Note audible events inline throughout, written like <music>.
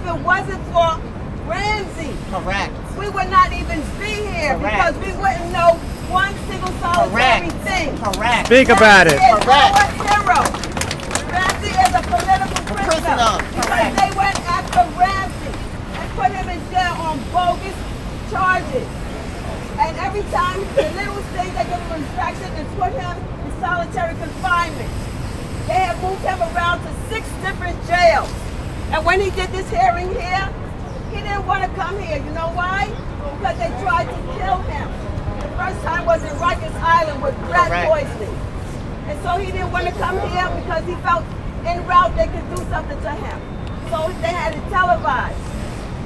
if it wasn't for Ramsey, Correct. we would not even be here Correct. because we wouldn't know one single solitary Correct. thing. Correct. Speak about it. Ramsey is Correct. our hero. Ramsey is a political prisoner. prisoner. Because Correct. they went after Ramsey and put him in jail on bogus charges. And every time, the little thing, they give him infraction and put him in solitary confinement. They have moved him around to six different jails. And when he did this hearing here, he didn't want to come here. You know why? Because they tried to kill him. The first time was in Rikers Island with rat Correct. poisoning. And so he didn't want to come here because he felt en route they could do something to him. So they had it televised.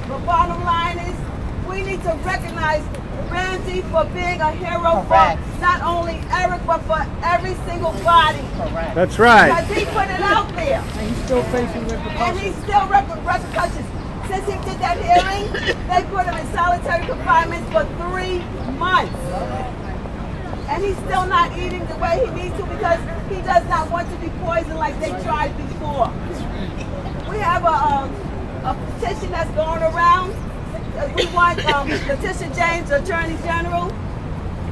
But bottom line is, we need to recognize Ramsey for being a hero Correct. for not only Eric, but for every single body. Correct. That's right. Because he put it out there. And he's still facing And repercussions. he's still reper- repercussions. Since he did that hearing, they put him in solitary confinement for three months. And he's still not eating the way he needs to because he does not want to be poisoned like they tried before. We have a, um, a petition that's going around. Uh, We want um, Letitia James, Attorney General,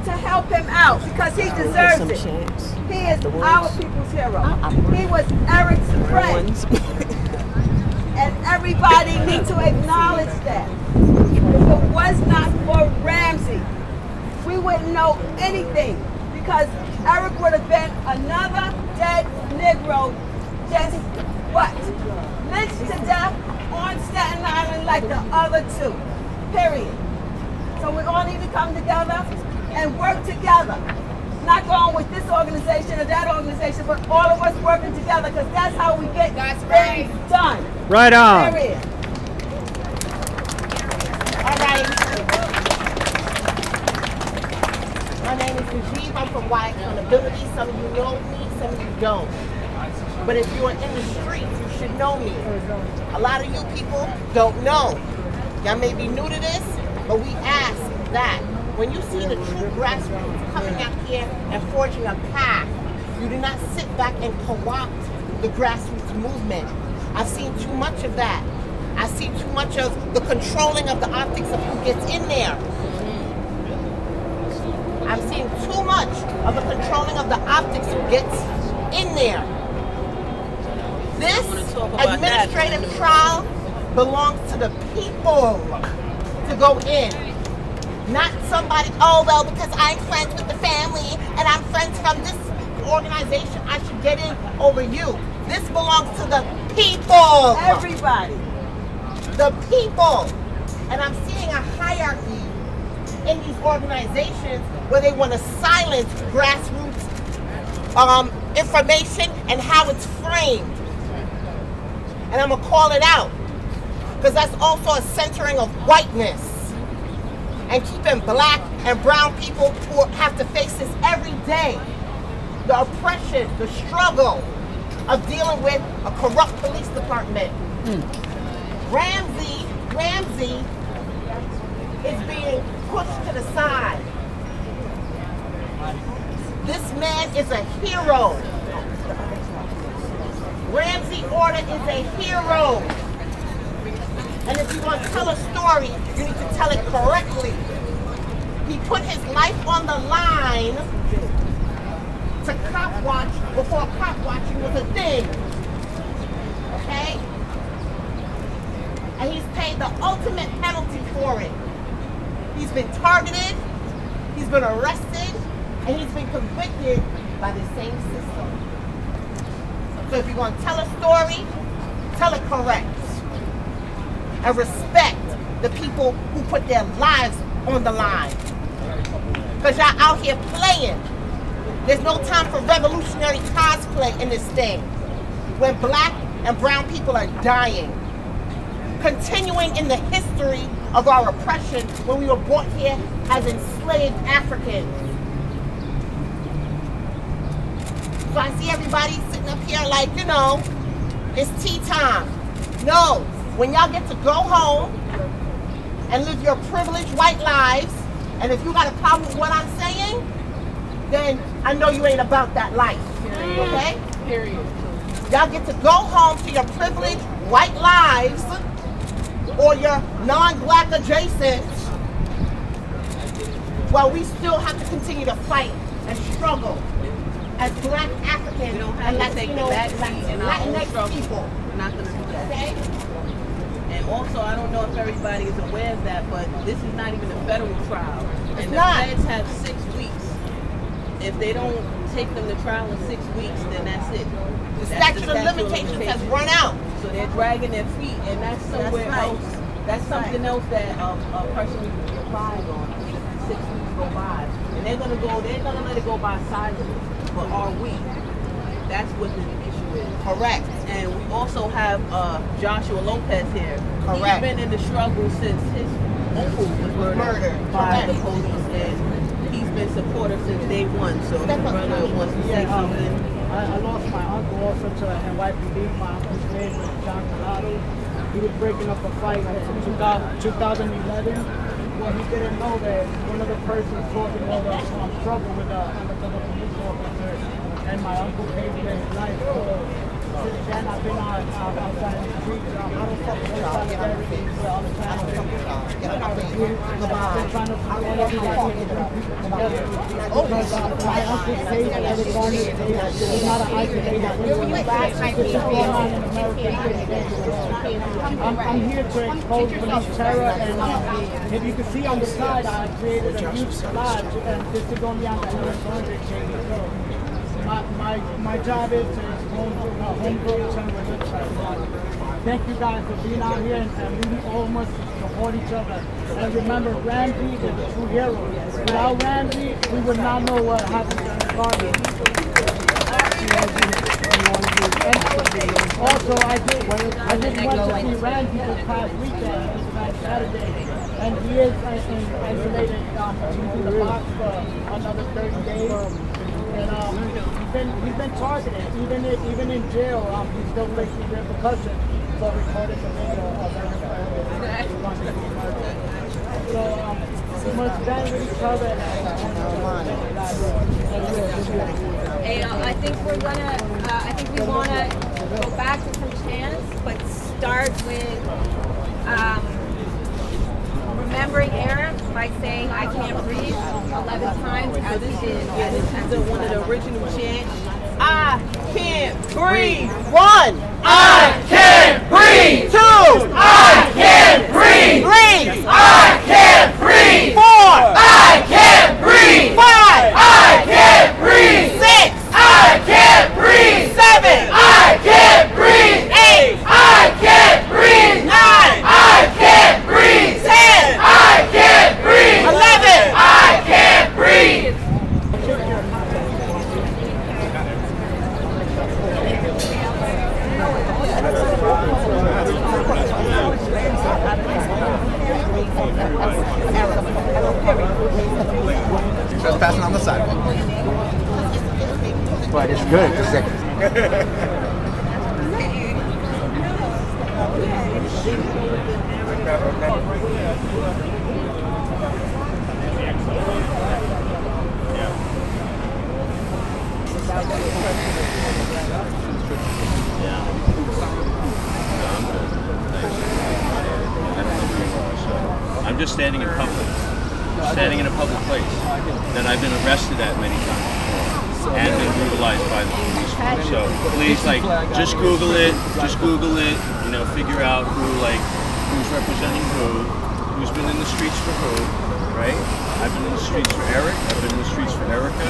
to help him out because he deserves it. He is our people's hero. He was Eric's friend. <laughs> And everybody needs to acknowledge that. If it was not for Ramsey, we wouldn't know anything because Eric would have been another dead Negro just what? Lynched to death on Staten Island like the other two. Period. So we all need to come together and work together. Not going with this organization or that organization, but all of us working together because that's how we get That's things right. done. Right on. Period. All right. My name is Rajiv. I'm from White Accountability. Some of you know me, some of you don't. But if you're in the streets, you should know me. A lot of you people don't know. Y'all may be new to this, but we ask that when you see the true grassroots coming out here and forging a path, you do not sit back and co-opt the grassroots movement. I've seen too much of that. I see too much of the controlling of the optics of who gets in there. I'm seeing too much of the controlling of the optics who gets in there. This administrative trial belongs to the people to go in. Not somebody, oh well, because I'm friends with the family and I'm friends from this organization, I should get in over you. This belongs to the people Everybody. the people. And I'm seeing a hierarchy in these organizations where they want to silence grassroots um, information and how it's framed. And I'm going to call it out because that's also a centering of whiteness and keeping black and brown people who have to face this every day. The oppression, the struggle of dealing with a corrupt police department. Hmm. Ramsey, Ramsey is being pushed to the side. This man is a hero. Ramsey Orta is a hero. And if you want to tell a story, you need to tell it correctly. He put his life on the line to cop watch before cop watching was a thing. Okay? and he's paid the ultimate penalty for it. He's been targeted, he's been arrested, and he's been convicted by the same system. So if you're going to tell a story, tell it correct. And respect the people who put their lives on the line. Because y'all out here playing. There's no time for revolutionary cosplay in this thing. When black and brown people are dying continuing in the history of our oppression when we were brought here as enslaved Africans. So I see everybody sitting up here like, you know, it's tea time. No, when y'all get to go home and live your privileged white lives, and if you got a problem with what I'm saying, then I know you ain't about that life. Okay? Period. Y'all get to go home to your privileged white lives or your non-black adjacent, while we still have to continue to fight and struggle as black African We and to Latino, back seat in our own Latinx people. We're not gonna do that. Okay? Also, I don't know if everybody is aware of that, but this is not even a federal trial. It's and the not. feds have six weeks. If they don't take them to trial in six weeks, then that's it. The That's statute of limitations has limitations. run out. So they're dragging their feet, and that's somewhere right. else. That's something else that a, a person relies on. Six weeks go by, and they're gonna go. They're gonna let it go by silently. But are we? That's what the issue is. Correct. And we also have uh, Joshua Lopez here. Correct. He's been in the struggle since his uncle was murdered, Murdered. by the police, and he's been supportive since day one. So Step his up, brother wants to say um, something. I, I lost my uncle also to NYPD. My uncle's name was John Collado. He was breaking up a fight in 2000, 2011. Well, he didn't know that one of the persons talking all the um, trouble with the undercover police officer and my uncle paid for his life. On, um, the. Um, the to uh, going on. I'm, I'm here to expose police terror, and uh, if you can see on the side, I created a huge lodge, and this is only on the Eric Garner case. So my, my, my job is to Thank you guys for being out here, and, and we all must support each other. And remember, Ramsey is a true hero. Without Ramsey, we would not know what happened to. And also, I did, I just went to see Ramsey this past weekend, this past Saturday, and he is uh, in isolated um, in the box for another 30 days. And um, he's been he's been targeted, even in, even in jail. Um, he's still facing repercussions for recording the video of to. So um, we must stand with each other and Hey, uh, I think we're gonna, uh, I think we wanna go back to some chants, but start with, um, remembering Eric by saying, I can't breathe 11 times as he did. Yeah, this is the, one of the original chants. I can't breathe. One. I can't breathe! Two. I can't breathe! Three. I can't breathe! Four. I can't breathe! Five. I can't breathe! Six. I can't breathe! Seven. I can't breathe! Eight. I can't breathe! Nine. I can't breathe! Ten. I can't breathe! Eleven. I can't breathe! Trespassing on the sidewalk. But it's good because I'm just standing in public, standing in a public place that I've been arrested at many times before and been brutalized by the police. So please, like, just Google it, just Google it, you know, figure out who, like, who's representing who, who's been in the streets for who, right? I've been in the streets for Eric, I've been in the streets for Erica.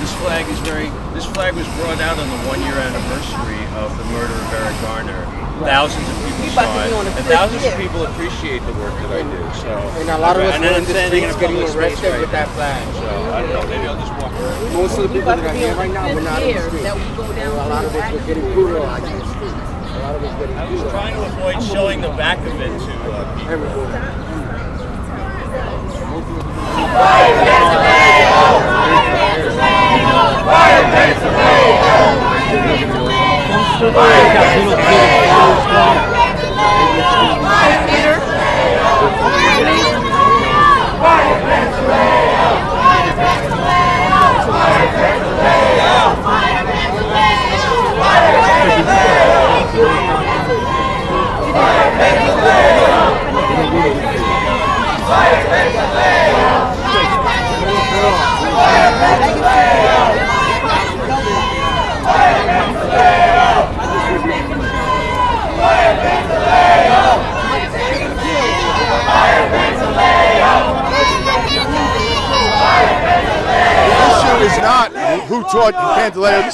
This flag is very, this flag was brought out on the one year anniversary of the murder of Eric Garner. Thousands of people saw it, be on the and fifth thousands year. of people appreciate the work that I do. So, And a lot of us and were in the streets a getting arrested right with that flag. So I don't know. Maybe I'll just walk around. Most of the people that to are here right now, we're not in the streets. that we go down A lot of us were getting brutalized in the. A lot of us getting I was trying to avoid showing the back of it to uh, people. Everywhere. Fire Venezuela! Venezuela!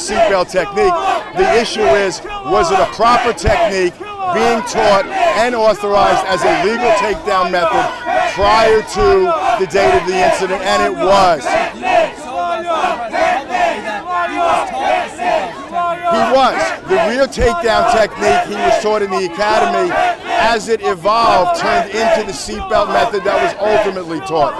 Seatbelt technique. The issue is, was it a proper technique being taught and authorized as a legal takedown method prior to the date of the incident? And it was. He was. The real takedown technique he was taught in the academy, as it evolved, turned into the seatbelt method that was ultimately taught.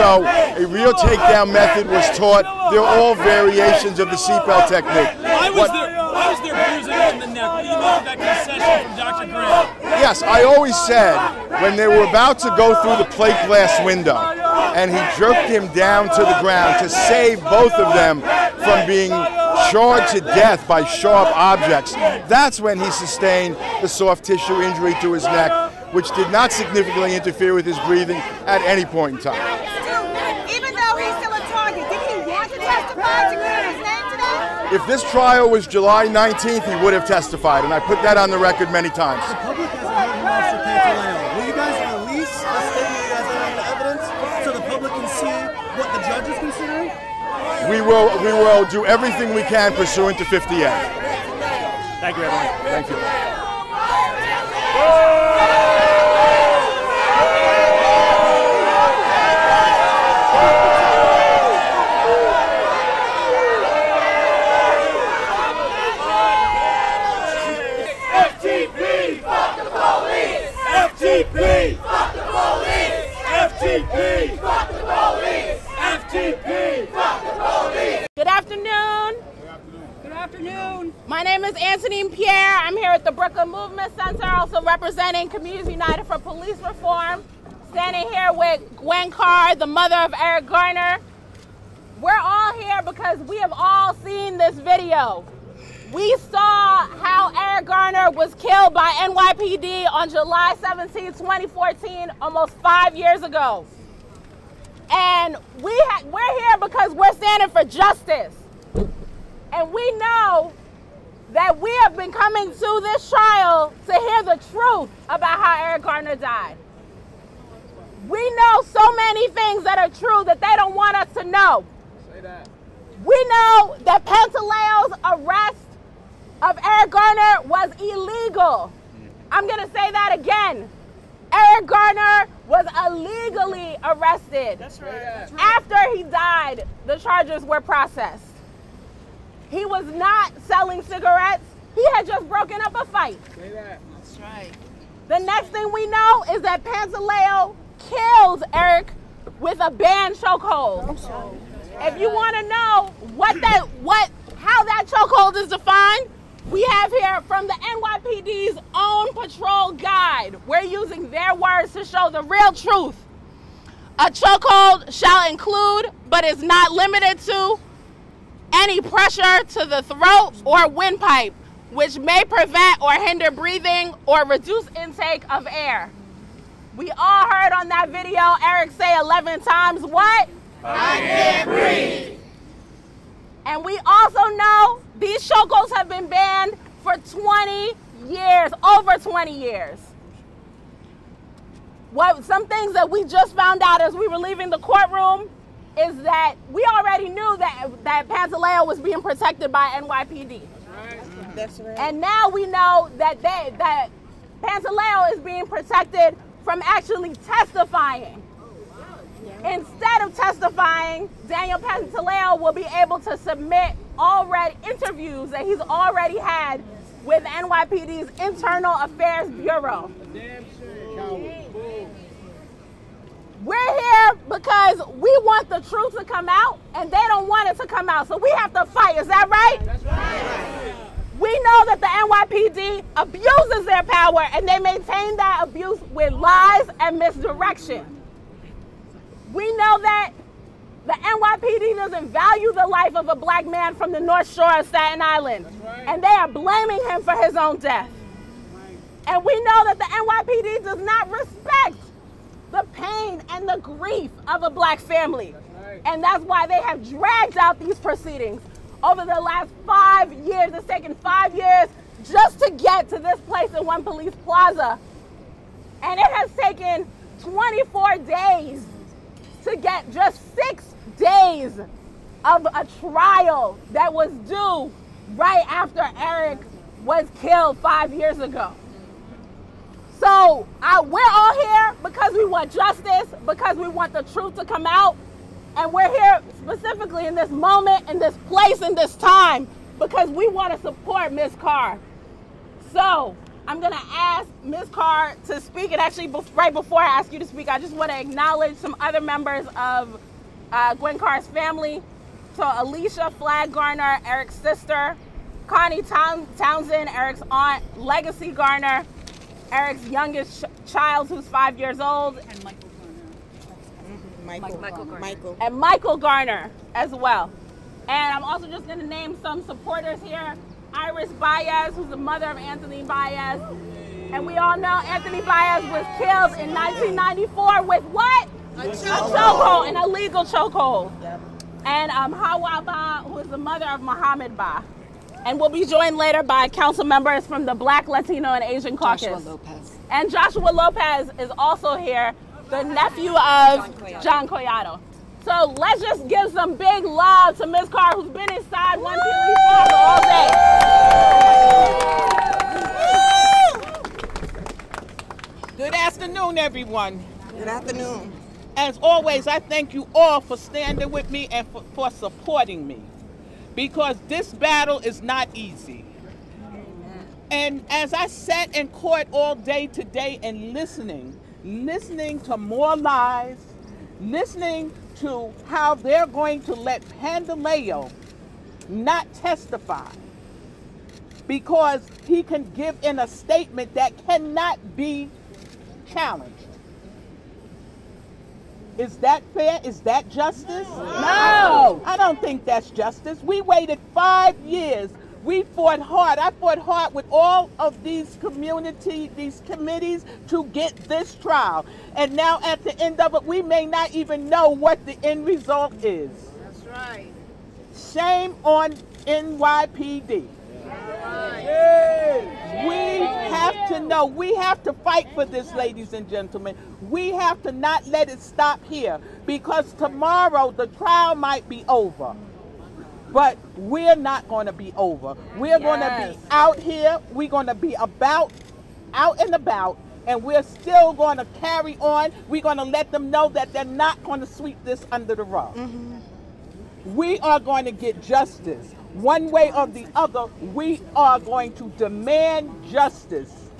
So a real takedown method was taught. They're all variations of the seatbelt technique. Why was there why was there bruising on the neck? What do you know of that concession from Dr. Grant? Yes, I always said when they were about to go through the plate glass window and he jerked him down to the ground to save both of them from being charred to death by sharp objects, that's when he sustained the soft tissue injury to his neck, which did not significantly interfere with his breathing at any point in time. Even though he's still a target, did he want to testify to clear his name today? If this trial was July 19th, he would have testified, and I put that on the record many times. The public hasn't heard from Officer Pantaleo. Will you guys release a statement you guys have on the evidence so the public can see what the judge is considering? We will, we will do everything we can pursuant to 50A. Thank you, everyone. Thank you. FTP, fuck the police. FTP, fuck the police. FTP, fuck the police. FTP, fuck the police. Good afternoon. Good afternoon. My name is Anthony Pierre. I'm here at the Brooklyn Movement Center, also representing Communities United for Police Reform. Standing here with Gwen Carr, the mother of Eric Garner. We're all here because we have all seen this video. We saw how Eric Garner was killed by NYPD on July 17, 2014, almost five years ago. And we we're here because we're standing for justice. And we know that we have been coming to this trial to hear the truth about how Eric Garner died. We know so many things that are true that they don't want us to know. Say that. We know that Pantaleo's arrest of Eric Garner was illegal. I'm going to say that again. Eric Garner was illegally arrested. That's right. After he died, the charges were processed. He was not selling cigarettes. He had just broken up a fight. Say that. That's right. The next thing we know is that Pantaleo killed Eric with a banned chokehold. If you want to know what that what how that chokehold is defined, we have here from the NYPD's own patrol guide. We're using their words to show the real truth. A chokehold shall include, but is not limited to, any pressure to the throat or windpipe, which may prevent or hinder breathing or reduce intake of air. We all heard on that video Eric say 11 times what? I can't breathe. And we also know these chokeholds have been banned for 20 years, over 20 years. What some things that we just found out as we were leaving the courtroom is that we already knew that that Pantaleo was being protected by NYPD. That's right. And now we know that they, that Pantaleo is being protected from actually testifying. Instead of testifying, Daniel Pantaleo will be able to submit already interviews that he's already had with NYPD's Internal Affairs Bureau. We're here because we want the truth to come out and they don't want it to come out. So we have to fight. Is that right? That's right. We know that the NYPD abuses their power and they maintain that abuse with lies and misdirection. We know that the NYPD doesn't value the life of a black man from the North Shore of Staten Island. And they are blaming him for his own death. And we know that the NYPD does not respect the pain and the grief of a black family. And that's why they have dragged out these proceedings over the last five years. It's taken five years just to get to this place in One Police Plaza. And it has taken 24 days to get just six days of a trial that was due right after Eric was killed five years ago. So I, we're all here because we want justice, because we want the truth to come out. And we're here specifically in this moment, in this place, in this time, because we want to support Ms. Carr. So I'm going to ask Ms. Carr to speak. And actually, right before I ask you to speak, I just want to acknowledge some other members of uh, Gwen Carr's family. So Ellisha Flagg Garner, Eric's sister, Connie Town- Townsend, Eric's aunt, Legacy Garner, Eric's youngest ch- child, who's five years old, and Michael Michael. Michael Garner. Michael. and Michael Garner as well. And I'm also just going to name some supporters here. Iris Baez, who's the mother of Anthony Baez. And we all know Anthony Baez was killed in 1994 with what? A chokehold, an illegal chokehold. And um, Hawa Bah, who is the mother of Muhammad Bah. And we'll be joined later by council members from the Black, Latino, and Asian Caucus. Joshua Lopez. And Joshua Lopez is also here, the nephew of John Collado. So let's just give some big love to Ms. Carr, who's been inside one P Plaza all day. Good afternoon, everyone. Good afternoon. As always, I thank you all for standing with me and for, for supporting me because this battle is not easy. And as I sat in court all day today and listening, listening to more lies, listening to how they're going to let Pantaleo not testify because he can give in a statement that cannot be challenged. Is that fair? Is that justice? No. I don't think that's justice. We waited five years. We fought hard. I fought hard with all of these community, these committees to get this trial. And now at the end of it, we may not even know what the end result is. That's right. Shame on NYPD. We have to know, we have to fight for this, ladies and gentlemen. We have to not let it stop here because tomorrow the trial might be over. But we're not going to be over. We're going to be out here. We're going to be about, out and about, and we're still going to carry on. We're going to let them know that they're not going to sweep this under the rug. Mm-hmm. We are going to get justice. One way or the other, we are going to demand justice.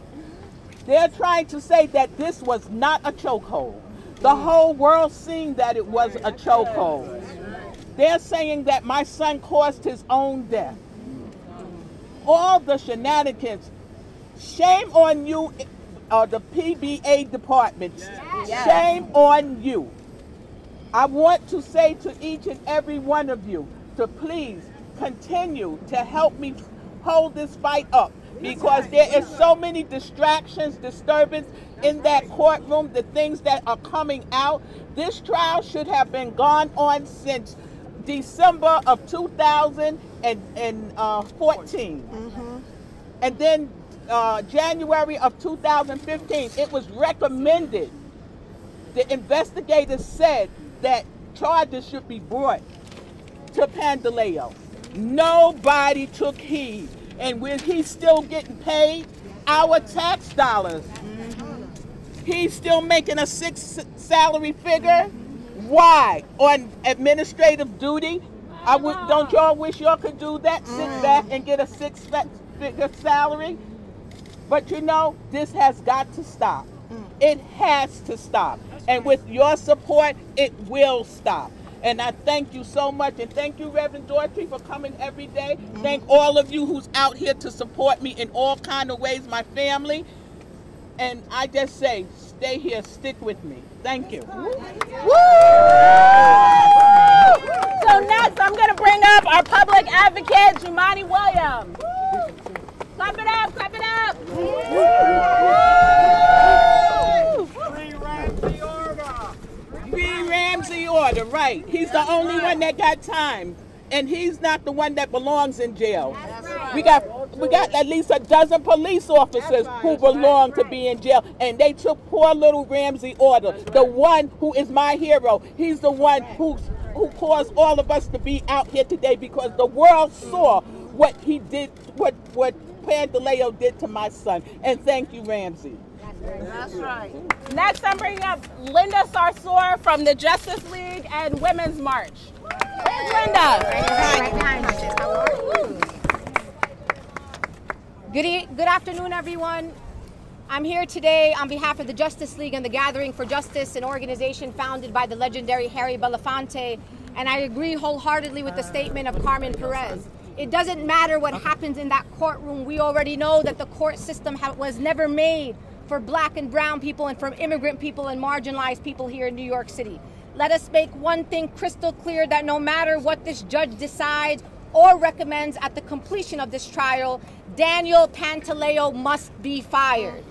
They're trying to say that this was not a chokehold. The mm. whole world seen that it was a chokehold. They're saying that my son caused his own death. All the shenanigans. Shame on you, uh, the PBA department. Shame on you. I want to say to each and every one of you to please continue to help me hold this fight up because there is so many distractions, disturbance in that courtroom, the things that are coming out. This trial should have been gone on since December of 2014. Uh, mm-hmm. And then uh, January of 2015, it was recommended the investigators said that charges should be brought to Pantaleo. Nobody took heed. And when he's still getting paid our tax dollars, mm-hmm. he's still making a six salary figure. Why? On administrative duty? I would, don't ah. y'all wish y'all could do that? Sit mm. back and get a six fa- figure salary? But you know, this has got to stop. Mm. It has to stop. And with your support, it will stop. And I thank you so much. And thank you, Reverend Daughtry, for coming every day. Mm. Thank all of you who's out here to support me in all kind of ways, my family. And I just say, stay here, stick with me. Thank you. So next, I'm going to bring up our public advocate, Jumaane Williams. Clap it up, clap it up. Free Ramsey Orta, right. He's the only one that got time. And he's not the one that belongs in jail. We got we got at least a dozen police officers who belong to be in jail. And they took poor little Ramsey Orta. The one who is my hero. He's the one who's who caused all of us to be out here today because the world saw what he did, what what Pantaleo did to my son. And thank you, Ramsey. That's right. Next, I'm bringing up Linda Sarsour from the Justice League and Women's March. Where's Linda? Good, e- good afternoon, everyone. I'm here today on behalf of the Justice League and the Gathering for Justice, an organization founded by the legendary Harry Belafonte, and I agree wholeheartedly with the statement of Carmen Perez. It doesn't matter what happens in that courtroom. We already know that the court system ha- was never made for black and brown people and for immigrant people and marginalized people here in New York City. Let us make one thing crystal clear that no matter what this judge decides or recommends at the completion of this trial, Daniel Pantaleo must be fired.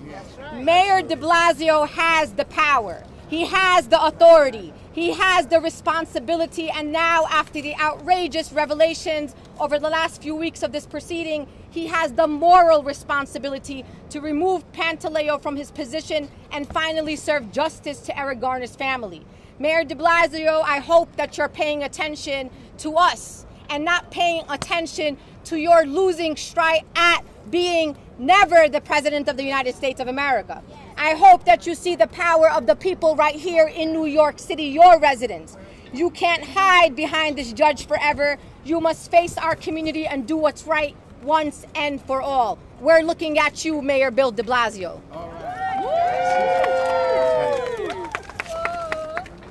Mayor de Blasio has the power, he has the authority, he has the responsibility, and now, after the outrageous revelations over the last few weeks of this proceeding, he has the moral responsibility to remove Pantaleo from his position and finally serve justice to Eric Garner's family. Mayor de Blasio, I hope that you're paying attention to us and not paying attention to your losing strike at being never the President of the United States of America. I hope that you see the power of the people right here in New York City, your residents. You can't hide behind this judge forever. You must face our community and do what's right once and for all. We're looking at you, Mayor Bill de Blasio.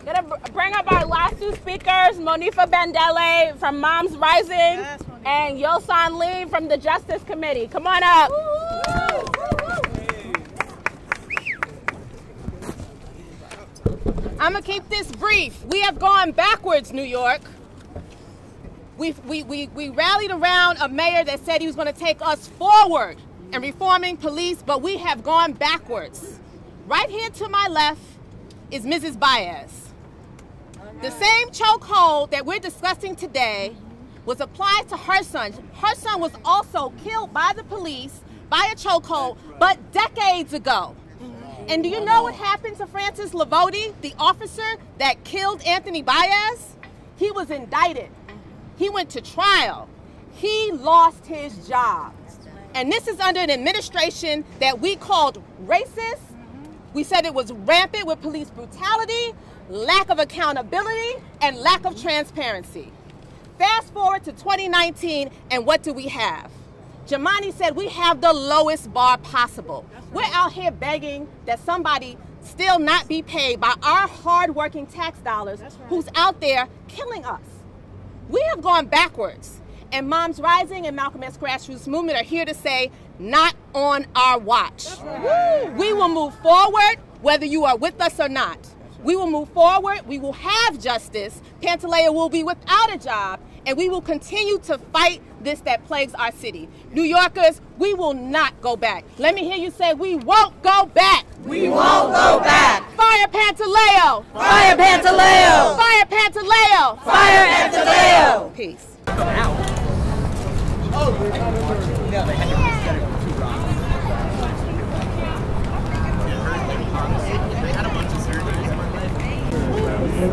Gonna br- bring up our last two speakers, Monifa Bandele from Moms Rising and Yul-san Liem from the Justice Committee. Come on up. I'm gonna keep this brief. We have gone backwards, New York. We, we, we, we rallied around a mayor that said he was gonna take us forward in reforming police, but we have gone backwards. Right here to my left is Mrs. Baez. The same chokehold that we're discussing today was applied to her son. Her son was also killed by the police by a chokehold, but decades ago. And do you know what happened to Francis Livoti, the officer that killed Anthony Baez? He was indicted. He went to trial. He lost his job. And this is under an administration that we called racist. We said it was rampant with police brutality, lack of accountability, and lack of transparency. Fast forward to 2019, and what do we have? Jumaane said we have the lowest bar possible. We're out here begging that somebody still not be paid by our hardworking tax dollars who's out there killing us. We have gone backwards. And Moms Rising and Malcolm X Grassroots Movement are here to say, not on our watch. We will move forward whether you are with us or not. We will move forward. We will have justice. Pantaleo will be without a job. And we will continue to fight this that plagues our city. New Yorkers, we will not go back. Let me hear you say, we won't go back. We won't go back. Fire Pantaleo. Fire Pantaleo. Fire Pantaleo. Fire Pantaleo. Peace.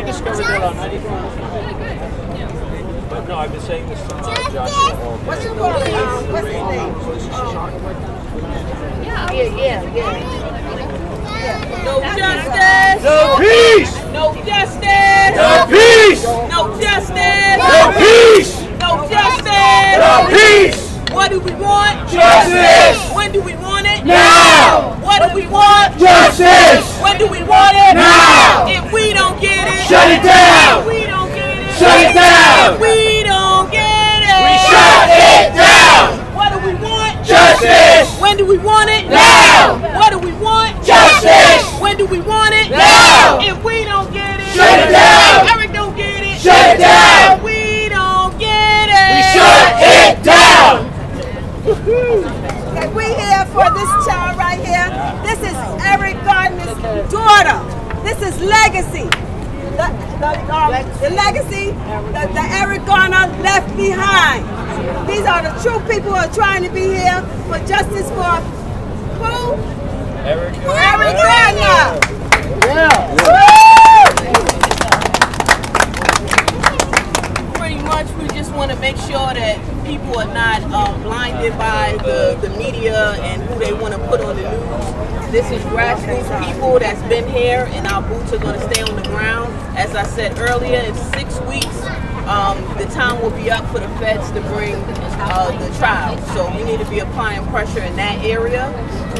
we discovered that on 94. But no, I've been saying this to uh, Joshua all day. What's your name? What's his name? Yeah, yeah, yeah. No justice. No peace. No justice. No peace. No justice. No peace. No justice. No peace. What do we want? Justice. When do we want it? Now. What do we want? Justice! When do we want it? Now! If we don't get it, shut it down! If we don't get it, shut it down! If we don't get it, we shut it down! What do we want? Justice! When do we want it? Now! What do we want? Justice! When do we want it? Now! If we don't get it, shut it down! Eric don't get it, shut it down! for this child right here. This is Eric Garner's daughter. This is legacy. The, the, um, the legacy that, Eric Garner left behind. These are the true people who are trying to be here for justice for who? Eric, Eric Garner. Yeah. yeah. Much, we just want to make sure that people are not um, blinded by the, the media and who they want to put on the news. This is grassroots people that's been here, and our boots are going to stay on the ground. As I said earlier, in six weeks, um, the time will be up for the feds to bring uh, the trial. So we need to be applying pressure in that area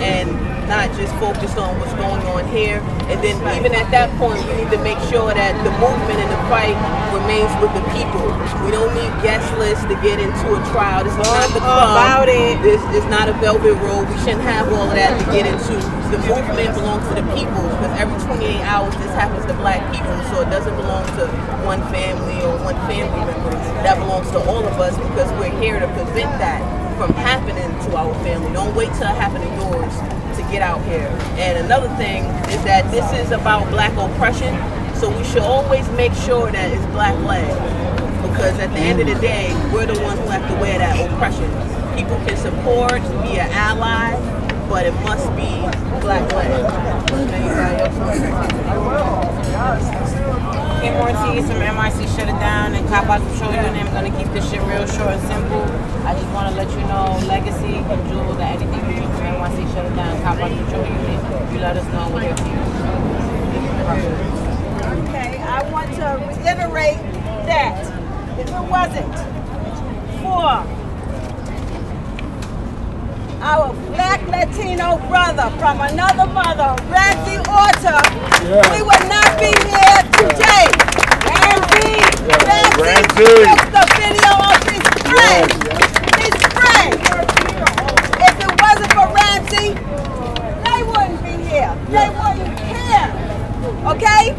and not just focused on what's going on here. And then even at that point, we need to make sure that the movement and the fight remains with the people. We don't need guest lists to get into a trial. This is not the club. Uh-uh. About it. This is not a velvet road. We shouldn't have all of that to get into. The movement belongs to the people because every 28 hours this happens to black people. So it doesn't belong to one family or one family member. That belongs to all of us because we're here to prevent that from happening to our family. Don't wait till it happens to yours get out here. And another thing is that this is about black oppression. So we should always make sure that it's black led. Because at the end of the day, we're the ones who have to wear that oppression. People can support, be an ally, but it must be black led. Kim Ortiz from NYC Shut It Down and Cop Out Patrol Unit. I'm going to keep this shit real short and simple. I just want to let you know, Legacy and Jewel, that anything you do from NYC Shut It Down, Cop Out Patrol Unit, you let us know what you're Okay, I want to reiterate that if it wasn't for our black Latino brother from another mother, Randy Orta, we would not be here today. Ramsey, Ramsey, Ramsey. took the video of his friend. His friend. If it wasn't for Ramsey, they wouldn't be here. They wouldn't care. Okay?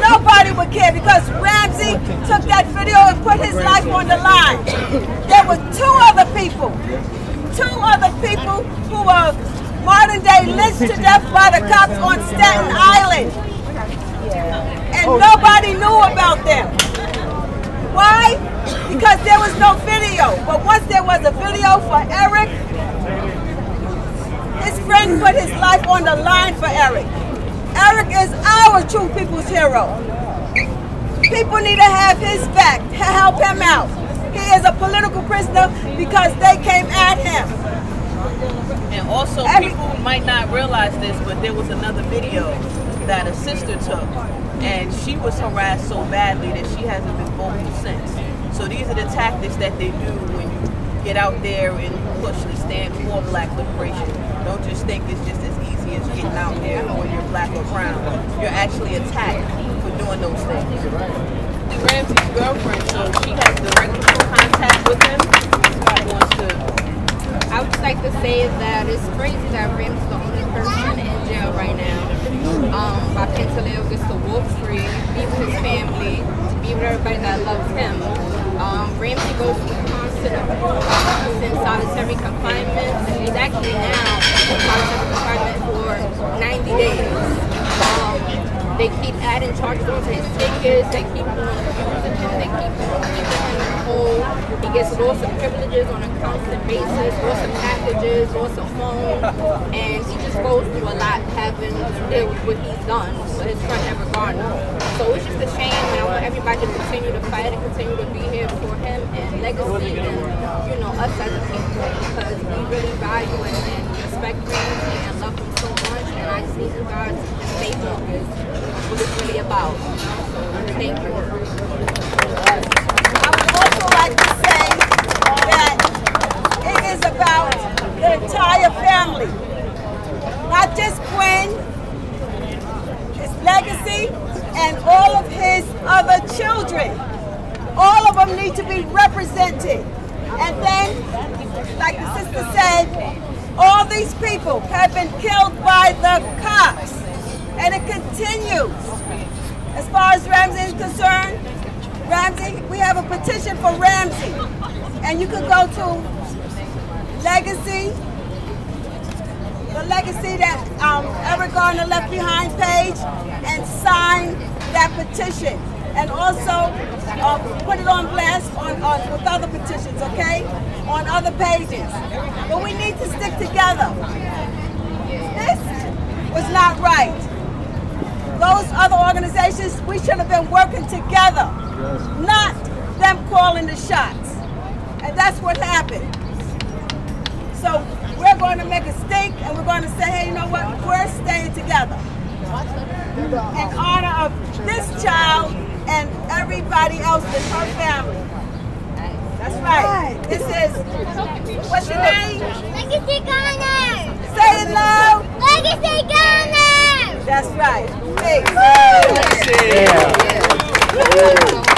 Nobody would care because Ramsey took that video and put his life on the line. There were two other people, two other people who were modern day lynched to death by the cops on Staten Island. And nobody knew about them. Why? Because there was no video. But once there was a video for Eric, his friend put his life on the line for Eric. Eric is our hero. People need to have his back to help him out. He is a political prisoner because they came at him. And also, Every- people might not realize this, but there was another video that a sister took, and she was harassed so badly that she hasn't been vocal since. So these are the tactics that they do when you get out there and push and stand for black liberation. Don't just think it's just as easy getting out there when you're black or brown. You're actually attacked for doing those things. Ramsey's girlfriend, so she has direct contact with him. I would just like to say that it's crazy that Ram's the only person in jail right now. Um, Bob Pantaleo gets to walk free, be with his family, be with everybody that loves him. Um, Ramsey goes through constant, constant solitary confinement. He's actually now in solitary confinement for 90 days. Um, they keep adding charges onto his tickets. They keep abusing him. They keep keeping him whole. He gets lots of privileges on a constant basis, lots of packages, lots of phone, and he just goes through a lot having to deal with what he's done with his friend Eric Garner. So it's just a shame, and I want everybody to continue to fight and continue to be here for him and legacy and you know us as a people because we really value and, and respect him and love him so just need you guys to stay focused. What it's really about. Thank you. I would also like to say that it is about the entire family, not just Gwen, his legacy, and all of his other children. All of them need to be represented. And then, like the sister said, all these people have been killed by the cops. And it continues. As far as Ramsey is concerned, Ramsey, we have a petition for Ramsey. And you can go to Legacy the legacy that um, Eric Garner left behind page and sign that petition. And also uh, put it on blast on, on with other petitions, okay? On other pages. But we need to stick together. This was not right. Those other organizations, we should have been working together, not them calling the shots. And that's what happened. So we're going to make a stink and we're going to say, hey, you know what? We're staying together. In honor of this child and everybody else in her family. That's right. This is, what's your name? Legacy Garner! Say it loud. Legacy Garner! That's right. Peace. Yeah.